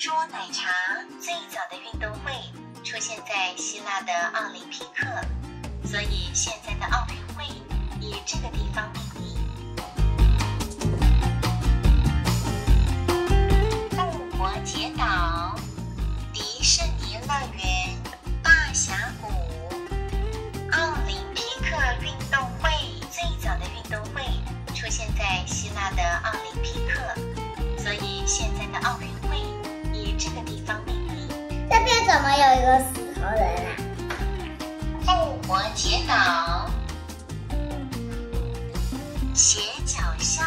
桌奶茶最早的运动会出现在希腊的奥林匹克，所以现在的奥运会以这个地方命名。复活节岛、迪士尼乐园、大峡谷、奥林匹克运动会最早的运动会出现在希腊的奥林匹克，所以现在的奥运怎么有一个死头人啊？复活节岛，斜角巷。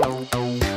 Oh, oh.